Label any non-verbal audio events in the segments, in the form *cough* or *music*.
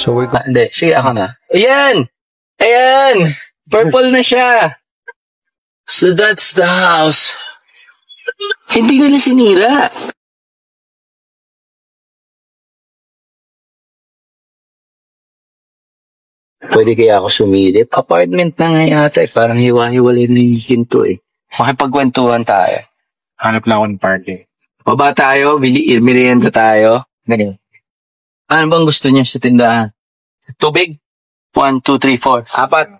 So we're Ah, hindi. Sige, ako na. Ayan! Ayan! Purple na siya. So that's the house. Hindi nila sinira. Pwede kaya ako sumilip? Apartment na nga yata eh. Parang hiwa-hiwalay na yung ginto eh. Makipagkwentuhan tayo. Hanap lang ako ng parking. Baba tayo, bili, merienda tayo. Ganyan. Ano bang gusto niyo sa tindahan? Tubig? One, two, three, four. Apat.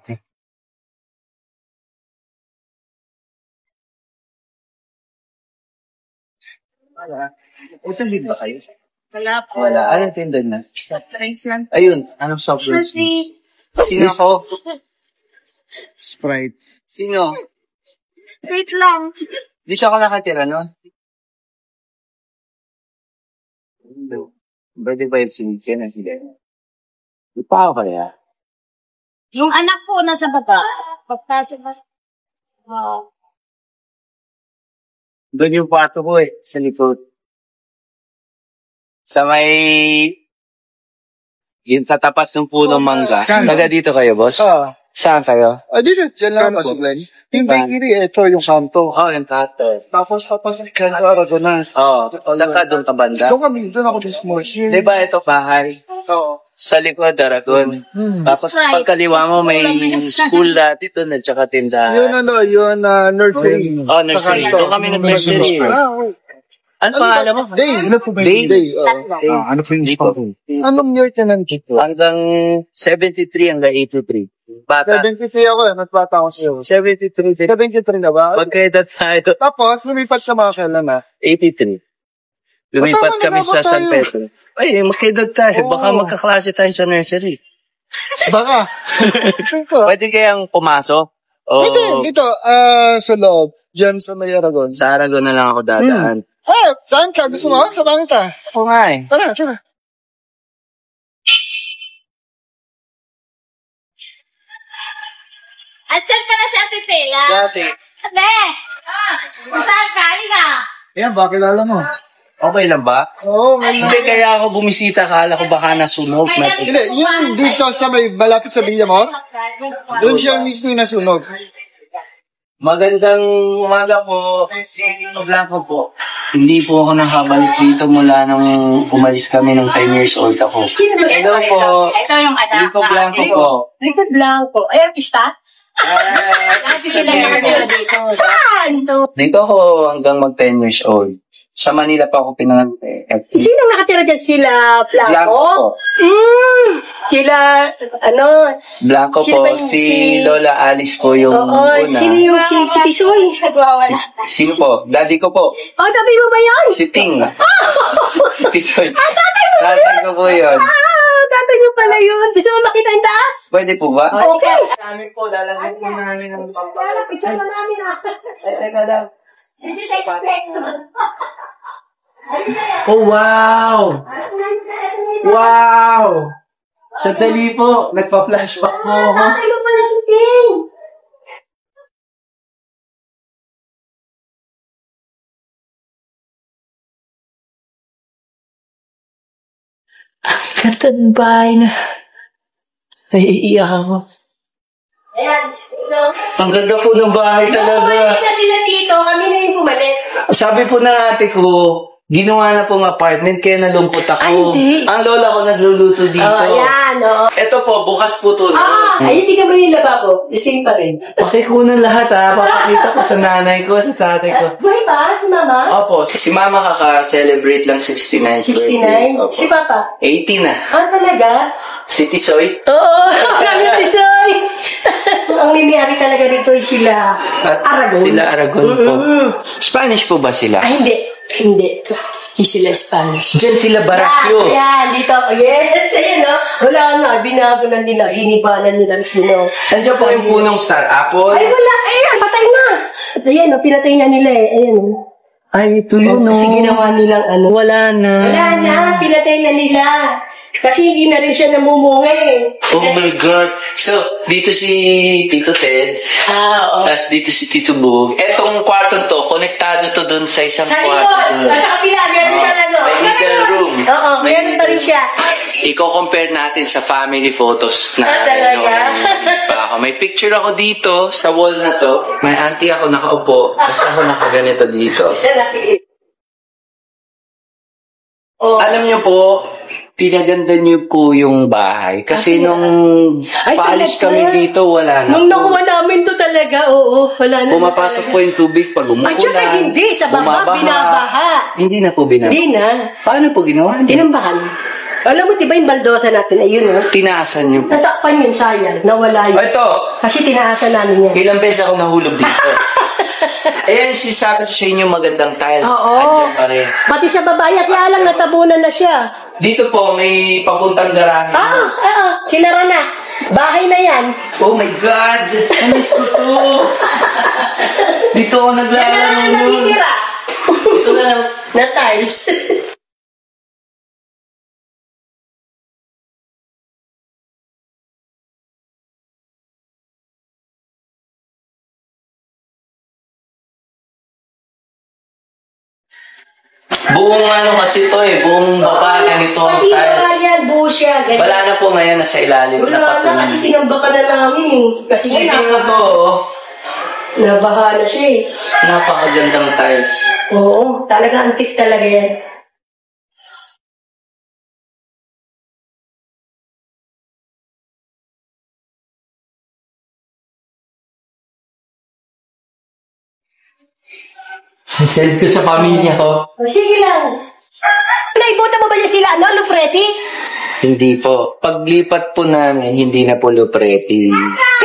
Wala. Utang ba kayo? Wala po. Wala. Anong tindahan na? Soft drinks lang. Ayun. Anong soft drinks? Coffee. Sino ako? Sprite. Sino? Wait lang. Dito ako nakatira, no? Ba yung sinigyan na sila? Di pa ako kaya? Yung anak ko nasa baba. Pagpasok na sa... Ah. Doon yung kwarto ko eh, sa likod. Sa may... Yung tatapat ng punong mangga. Saan? Taga dito kayo, boss? Ah, Saan kayo? ah dito, dyan lang po. po? Saan? bakery, ito yung santo. Oh, yung tato. Tapos papasok ka na araw na. Oh, saan ka doon ka banda? Doon kami, doon ako morning. Di ba ito bahay? Oo. Sa likod, Aragon. Hmm. Tapos Sprite. pagkaliwa mo, may school dati doon at saka Yun tindahan. ano, yun uh, nursery. Oh, nursery. Kanto. Doon kami nag-nursery. Ah, wait. Ano pangalan mo? Day. Ano po ba yung Day. oo. Ah, ano po yung Dito. Anong year ka nandito? Hanggang 73 hanggang 83. Bata. 73 ako eh, mas bata ako sa'yo. 73. 73 na ba? Pagkaedad tayo, Tapos, lumipat ka mga kailan na. 83. Lumipat kami sa nagkakot San tayo. Pedro. Ay, magkaedad tayo. Oo. Baka magkaklase tayo sa nursery. *laughs* Baka. Pwede kayang pumasok? O Pwede, dito, ah, sa loob. Diyan sa May Aragon. sa Aragon na lang ako dadaan? Ah, saan ka? Gusto mo? Sa bangta. Oo nga eh. Tara, tara. At saan pala si Ate Tela? Dati. Ate! Ah! Saan ka? Halika! Yan, ba kilala mo? Okay lang ba? Oo, oh, may... Hindi kaya ako bumisita. Kala ko baka nasunog. Na, Hindi, yung dito sa may malapit sa Villa mo, doon siya mismo yung nasunog. Magandang umaga po. Si Tito Blanco po. Hindi po ako nakabalik dito mula nung umalis kami ng 10 years old ako. Hello po. Ito yung anak Rico Blanco po. Rico Blanco. Ay, artista? Kasi sila nila dito. Saan? Ito. Dito ako hanggang mag 10 years old. Sa Manila pa ako pinanganak. eh. Sino nakatira dyan? Sila Blanco Blanco? po. Hmm. Sila, ano? Blanco po. ba yung Si si- Lola Alice po yung Oo, una. sino yung si, si Tisoy? Nagwawala. Sino po? Daddy ko po. Oh, tabi mo ba yan? Si Ting. *laughs* Tisoy. Tatay ko po yun. Ah, tatay mo pala yun. Gusto mo makita yung taas? Pwede po ba? Okay. Namin po, lalagyan po namin ng Wala, picture na namin ah. Ay, teka lang. Hindi siya expect. Oh, wow! Wow! Sandali po, nagpa-flashback po ako. Tatay mo pala si Katambay na. Naiiyak ako. Ayan. No. Ang ganda po ng bahay talaga. Umalis na sila dito. Kami na yung bumalik. Sabi po ng ate ko, ginawa na pong apartment kaya nalungkot ako. Ay, hindi. Ang lola ko nagluluto dito. Oh, ayan, oh. Ito po, bukas po to. Ah, ayun, tingnan mo yung lababo. The same pa rin. *laughs* Pakikunan lahat ha. Papakita ko sa nanay ko, sa tatay ko. Buhay ba, mama? Opo, si mama kaka-celebrate lang 69. 69? Si papa? 80 na. Ah, talaga? Si Tisoy. Oo, kami si Soy. Ang mimiyari talaga dito ay sila Aragon. Sila Aragon po. Spanish po ba sila? Ay, hindi. Hindi. Hindi sila Spanish. Diyan sila Barakyo. Yan, dito. Yes, ayan o. Wala na, binago na nila, hinibanan nila sino. Nandiyan po yung punong star apple. Ay, wala. Ayan, patay na. Ayan, o, pinatay na nila eh. Ayan o. Ay, ito Oh, kasi ginawa nilang ano. Wala na. Wala na, pinatay na nila. Kasi hindi na rin siya namumunga eh. Oh my God. So, dito si Tito Ted. Ah, oo. Tapos dito si Tito Bug. Etong kwarto to, konektado to dun sa isang Sa kwarto. likod, nasa kapila, meron siya ano. May little room. Oo, meron pa rin siya. Iko-compare natin sa family photos na Ah, talaga? pa ako. May picture ako dito sa wall na to. May auntie ako nakaupo. Tapos ako nakaganito dito. Oh. Alam niyo po, tinaganda niyo po yung bahay. Kasi nung Ay, paalis talaga? kami dito, wala na Nung po. nakuha namin to talaga, oo, wala na. Pumapasok po yung tubig pag umuulan. At saka hindi, sa baba, bumabaha. binabaha. Hindi na po binabaha. Hindi na. Paano po ginawa niyo? Tinambahan. Alam mo, di ba yung baldosa natin, ayun, oh. Tinaasan niyo po. Natakpan yun, sayang. Nawala yun. ito, Kasi tinaasan namin yan. ilang beses ako nahulog dito. *laughs* Ayan, sinasabi ko sa inyo magandang tiles. Oo. Andiyan pa rin. Pati sa babae, at kaya lang natabunan na siya. Dito po, may papuntang garahe. Ah, oo, sinara na. Bahay na yan. Oh my God! Amis ko to! Dito ako Yan na naglalaro lang ang natitira. Ito na lang. Na tiles. *laughs* Buong ano kasi to eh, buong baba, ganito ang Pati yung tiles. yan, buo siya. ganyan. Wala na po ngayon, nasa ilalim Wala na na, patungan. kasi tinambakan na namin eh. Kasi Sige nga, mo to, oh. nabaha na siya eh. napakagandang tiles. Oo, talaga antik talaga yan. Sisend ko sa pamilya ko. O, sige lang. Naibuta mo ba niya sila, ano, Lufreti? Hindi po. Paglipat po namin, hindi na po Lupreti.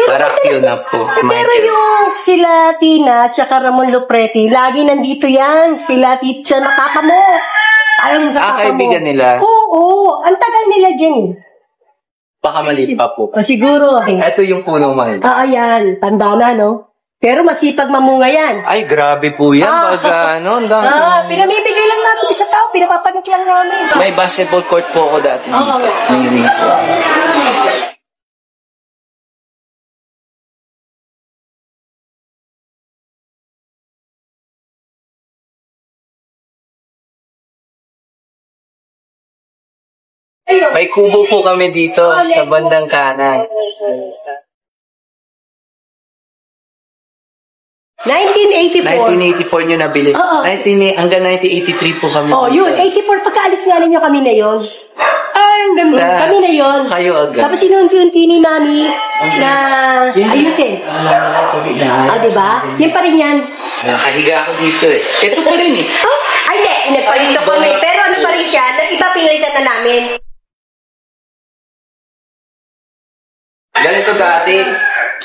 Parakyo na po. Eh, pero yung sila Tina at saka Ramon Lupreti, lagi nandito yan. Sila Tita na kaka mo. Ayaw mo sa Ah, kaka mo. kaibigan nila? Oo, ang tagal nila dyan. eh. Baka mali pa po. O siguro, eh. Ito yung puno man. Ah, ayan, tanda na, no? Pero masipag mamunga yan. Ay, grabe po yan. Ah. Baga, ano, ang dami. Ah, pinamimigay lang natin sa tao, pinapapanik lang namin. May basketball court po ako dati. Oo nga. May ring po. Ayun. May kubo po kami dito Ah, sa bandang kanan. 1984. 1984 nyo nabili. Oo. 19, hanggang 1983 po kami. Oh, yun, 84. Pagkaalis nga ninyo kami na yun. Ay, ang ganda. Ah, Kami na yun. Kayo agad. Tapos sinunti-unti ni mami na ayusin. Ah, di ba? Yan pa rin yan. Nakahiga ako dito eh. Ito pa rin eh. Oh, ay, hindi. Nagpalito Ay, kami. ba? Pero ano pa rin siya? Iba pinalitan na namin. Ganito dati,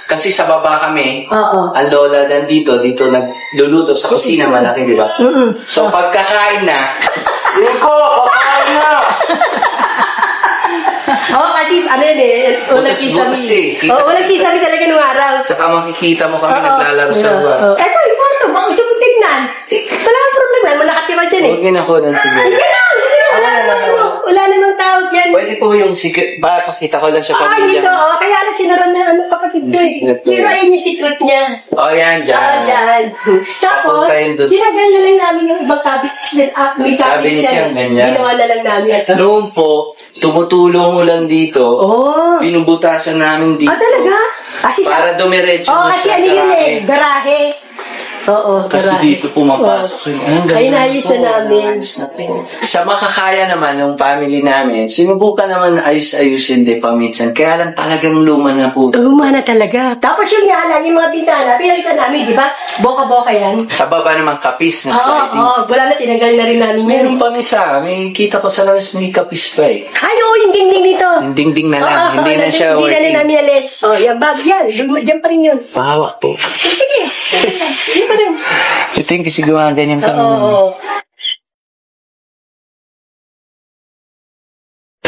kasi sa baba kami, Oo. ang lola nandito, dito nagluluto sa kusina malaki, di ba? Mm-mm. So pagkakain na, *laughs* Nico, kakain na! *laughs* Oo, kasi ano yun eh. Walang Butas-butas eh. Kita- Oo, walang kisame talaga nung araw. Saka makikita mo kami Oo. naglalaro sa Oo. lugar. Oo. Eto, yung kwarto. Baka gusto mo tignan. Wala kang problem na. Nakatira dyan eh. Huwag yun ako nun siguro. Wala namang ano. Wala namang tao dyan. Pwede po yung secret, ba, pakita ko lang sa Ah, pamilya. dito. Oh, kaya lang sinara na ano kapatid ko eh. Secret. Pero ayun yung secret niya. Oh, yan, dyan. Ah, dyan. *laughs* Tapos, Papunta yun dun. tinagal na lang namin yung ibang cabinets na ah, may cabinet Cabinet dyan. yan, ganyan. Ginawa na lang namin. Noon po, tumutulong ulan dito. Oh. Binubutasan namin dito. Ah, talaga? Kasi sa... Para dumiretso Oh, doon kasi sa ano yun garahe. eh, garahe. Oo, Kasi garahe. dito pumapasok. Ang Ay, naayos na namin. Naayos na po. Sa makakaya naman ng family namin, sinubukan naman ayos-ayusin din paminsan. Kaya lang talagang luma na po. Luma na talaga. Tapos yung nga lang, yung mga bintana, pinalitan namin, di ba? Boka-boka yan. Sa baba naman kapis na Oo, sliding. oo. Wala na, tinanggal na rin namin yan. Meron pang isa. May kita ko sa labas may kapis pa eh. Ay, oo, yung dingding dito. Yung dingding na lang. Oo, hindi oo, na siya Hindi na working. rin namin alis. Oh, yan, bag, yan. Diyan pa rin yun. Pahawak po. Oh, sige. *laughs* Ito yung kasi gumawa ganyan kami. Oo. oo.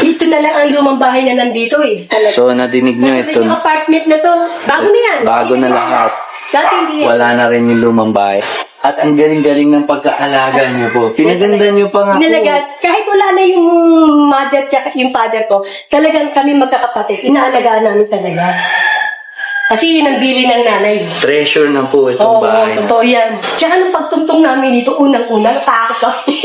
Ito na lang ang lumang bahay na nandito eh. Talaga. So, nadinig nyo ito. Yung apartment na to, bago na yan. Bago na lahat. Dati hindi yan. Wala na rin yung lumang bahay. At ang galing-galing ng pagkaalaga niyo po. Pinaganda niyo pa nga po. Inalagaan. Kahit wala na yung mother tsaka yung father ko, talagang kami magkakapatid. Inaalagaan namin talaga. Kasi yun ang bili ng nanay. Treasure na po itong Oo, bahay. totoo yan. Tsaka nung pagtungtong namin dito, unang-unang takot kami.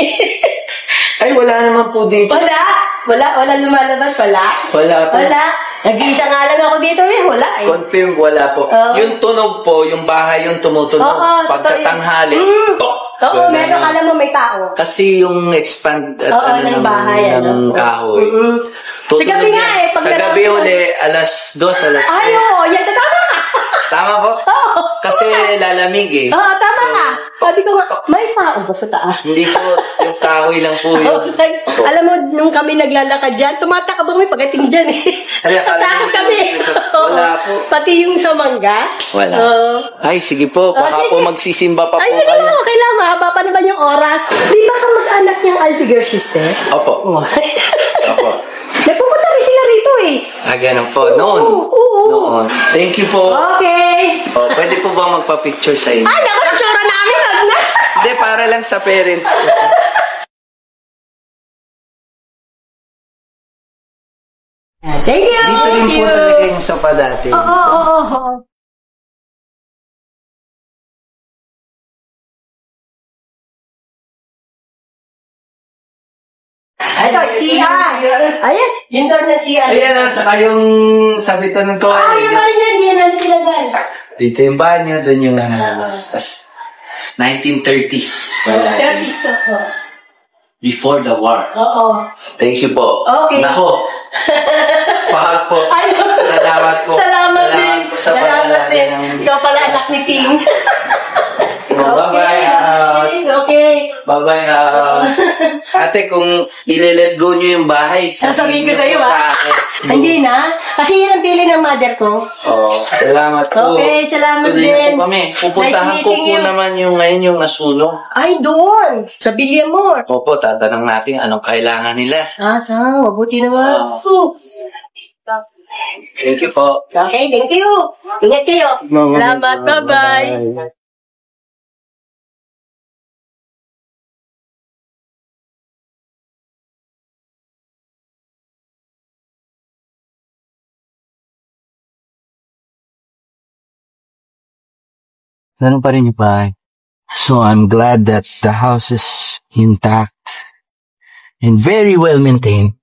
*laughs* Ay, wala naman po dito. wala! Wala, wala lumalabas, wala. Wala po. Wala. Nag-iisa nga lang ako dito eh, wala eh. Confirm, wala po. Oo. Yung tunog po, yung bahay yung tumutunog. Oo, Pagkatanghali, Mm. tok! Oo, meron, alam mo may tao. Kasi yung expand at Oo, ano ng bahay, ng ano. kahoy. Mm. Sa gabi nga eh, pag Sa gabi uli, alas dos, alas Ay, tres. oo, yan, tama ka. Tama po? *laughs* Oo. Kasi lalamig eh. Oo, tama ka. Sabi ko nga, may tao ba sa taas? Hindi po, yung kahoy lang po *laughs* yun. say, alam mo, nung kami naglalakad dyan, tumatakab kami pagating dyan eh. *laughs* Ay, akala Takot mo, kami. wala po. Pati yung sa mangga. Wala. Oo. Ay, sige po. Baka sige. po magsisimba pa Ay, po kayo. na, okay lang. Mahaba pa naman yung oras. Di ba ka mag-anak niyang Albiger sister? Opo. Oh. Opo. Nagpupunta rin sila rito eh. Ah, ganun po. Noon. Oo, oo. Noon. Thank you po. Okay. Oh, pwede po ba magpa-picture sa inyo? Ay, naku, ang tsura namin. wag na. Hindi, para lang sa parents ko. Thank you. Dito rin po talaga yung sopa dati. Oo, oo, oo, Ito, CR. Ayan, yung door na CR. Ayan, at saka yung sabitan ng Ah, toilet. yung pala yan, yan ang tinagay. Dito yung banyo, doon yung ano. Tapos, 1930s. Wala. 30s to. Before the war. Oo. Thank you po. Okay. Nako. *laughs* Pahal po. Ay, Salamat po. Salamat din. po sa Salamat din. Ikaw pala anak ni Ting. Bye-bye. Bye-bye. ah. *laughs* ate, kung ile-let go nyo yung bahay, Sasabihin ko niyo sa'yo, po ah. sa akin. Hindi na. Kasi yun ang pili ng mother ko. Oh, salamat po. Okay, salamat Tuloy na din. po kami. Pupuntahan Nice ko meeting po you. naman yung ngayon yung asulong. Ay, doon. Sa Villamor. Opo, tatanong natin anong kailangan nila. Ah, sa mabuti naman. Ah. Thank you po. Okay, thank you. Ingat kayo. Salamat. Bye-bye. Ganun pa rin yung bahay. So I'm glad that the house is intact and very well maintained.